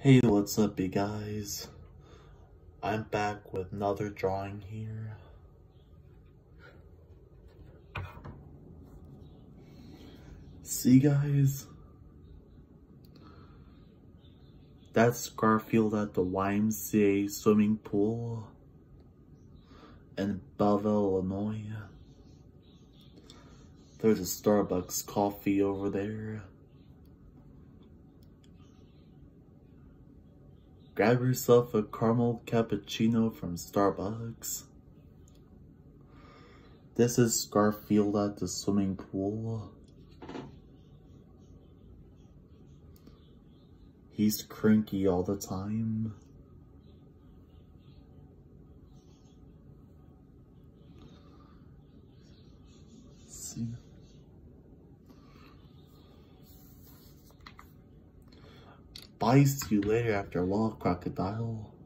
Hey, what's up, you guys? I'm back with another drawing here. See, guys? That's Garfield at the YMCA swimming pool in Belleville, Illinois. There's a Starbucks coffee over there. Grab yourself a caramel cappuccino from Starbucks. This is Garfield at the swimming pool. He's cranky all the time. See? See you later after a long crocodile.